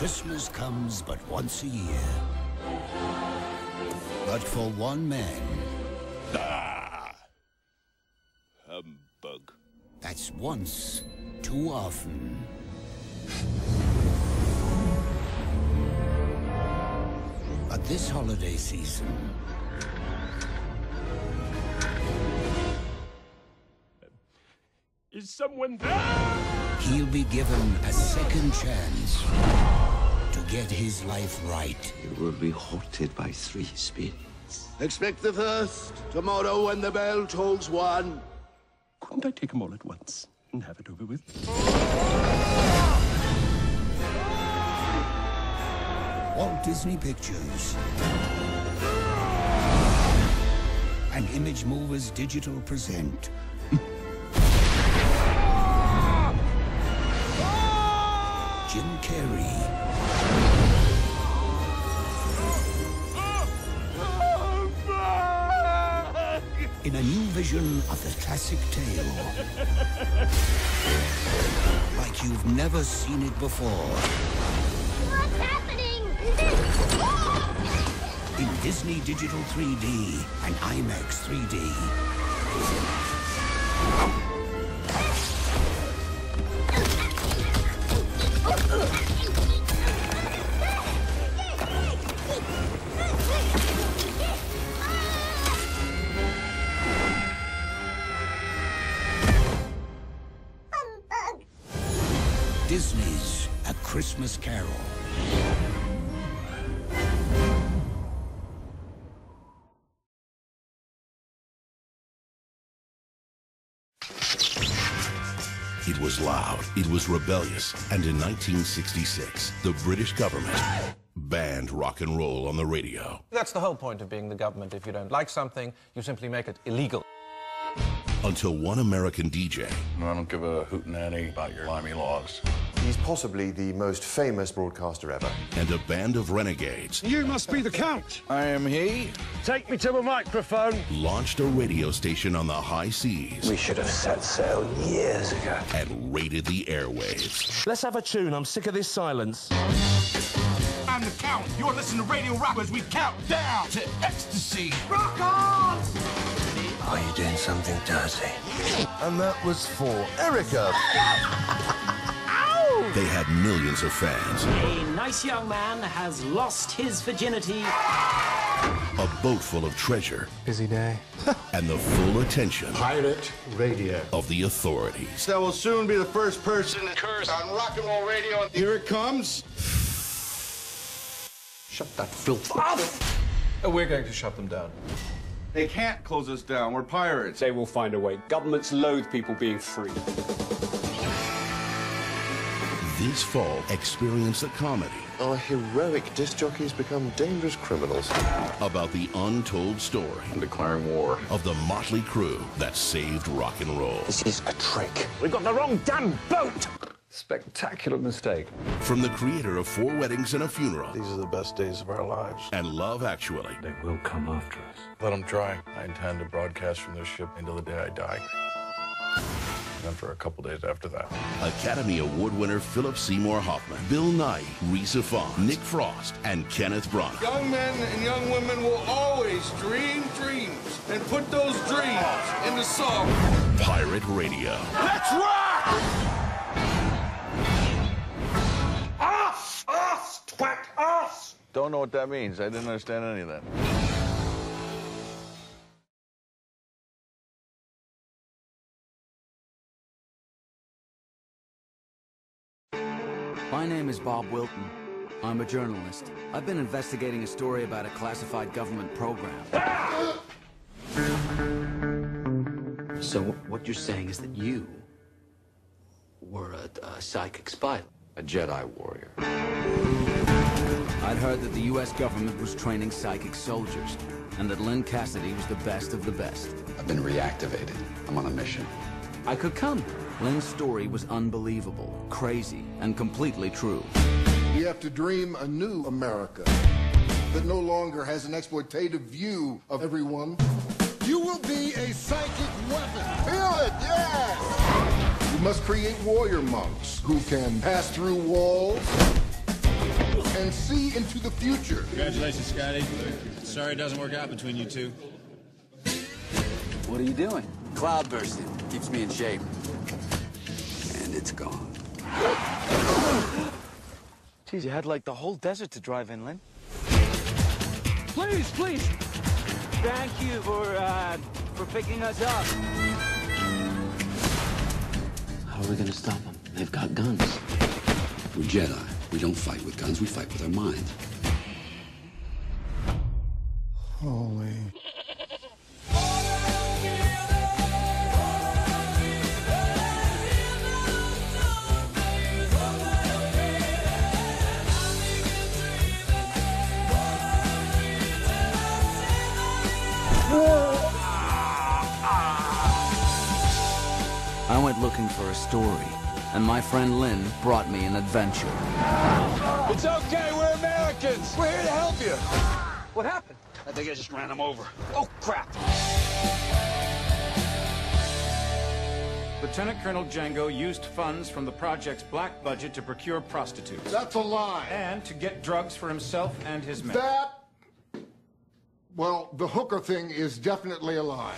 Christmas comes but once a year. But for one man, Ah! Humbug. that's once too often. But this holiday season, Is someone there? he'll be given a second chance to get his life right. You will be haunted by three spins. Expect the first tomorrow when the bell tolls one. Couldn't I take them all at once and have it over with? Walt Disney Pictures and ImageMovers Digital present Jim Carrey in a new vision of the classic tale. Like you've never seen it before. What's happening? in Disney Digital 3D and IMAX 3D. Disney's A Christmas Carol. It was loud, it was rebellious, and in 1966, the British government banned rock and roll on the radio. That's the whole point of being the government. If you don't like something, you simply make it illegal. Until one American DJ I don't give a hootenanny about your limey laws. He's possibly the most famous broadcaster ever. and a band of renegades You must be the Count. I am he. Take me to a microphone. launched a radio station on the high seas We should have set sail years ago. and raided the airwaves. Let's have a tune. I'm sick of this silence. I'm the Count. You're listening to Radio Rock as we count down to ecstasy. Are you doing something dirty? And that was for Erica. They had millions of fans, A nice young man has lost his virginity. a boat full of treasure, Busy day. and the full attention Pirate Radio. of the authorities. That will soon be the first person to curse on rock and roll radio. Here it comes. Shut that filth off. We're going to shut them down. They can't close us down. We're pirates. They will find a way. Governments loathe people being free. This fall, experience the comedy Our heroic disc jockeys become dangerous criminals. about the untold story I'm declaring war. of the motley crew that saved rock and roll. This is a trick. We've got the wrong damn boat. Spectacular mistake. From the creator of Four Weddings and a Funeral These are the best days of our lives. and Love Actually, They will come after us. Let them try. I intend to broadcast from this ship until the day I die. And then for a couple days after that. Academy Award winner Philip Seymour Hoffman, Bill Nighy, Rhys Ifans, Nick Frost, and Kenneth Branagh. Young men and young women will always dream dreams and put those dreams into song. Pirate Radio. Let's rock! Don't know what that means. I didn't understand any of that. My name is Bob Wilton. I'm a journalist. I've been investigating a story about a classified government program. So what you're saying is that you were a, a psychic spy? A Jedi warrior. I'd heard that the U.S. government was training psychic soldiers, and that Lyn Cassady was the best of the best. I've been reactivated. I'm on a mission. I could come. Lyn's story was unbelievable, crazy, and completely true. We have to dream a new America that no longer has an exploitative view of everyone. You will be a psychic weapon. Feel it, yes! You must create warrior monks who can pass through walls, and see into the future. Congratulations, Scotty. Sorry it doesn't work out between you two. What are you doing? Cloud bursting. Keeps me in shape. And it's gone. Geez, you had like the whole desert to drive in, Lyn. Please, please. Thank you for, uh, for picking us up. How are we gonna stop them? They've got guns. We're Jedi. We don't fight with guns, we fight with our minds. Holy. I went looking for a story, and my friend Lyn brought me an adventure. It's okay, we're Americans. We're here to help you. What happened? I think I just ran him over. Oh, crap. Lieutenant Colonel Django used funds from the project's black budget to procure prostitutes. That's a lie. And to get drugs for himself and his men. That, well, the hooker thing is definitely a lie.